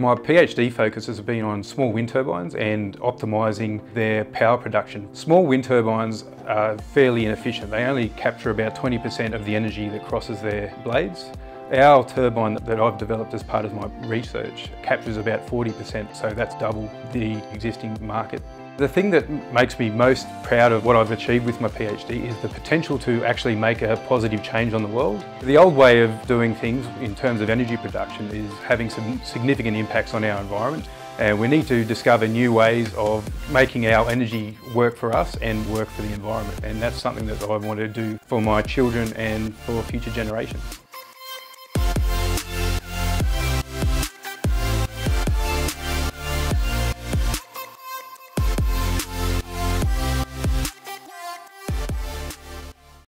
My PhD focus has been on small wind turbines and optimising their power production. Small wind turbines are fairly inefficient. They only capture about 20% of the energy that crosses their blades. Our turbine that I've developed as part of my research captures about 40%, so that's double the existing market. The thing that makes me most proud of what I've achieved with my PhD is the potential to actually make a positive change on the world. The old way of doing things in terms of energy production is having some significant impacts on our environment and we need to discover new ways of making our energy work for us and work for the environment and that's something that I want to do for my children and for future generations.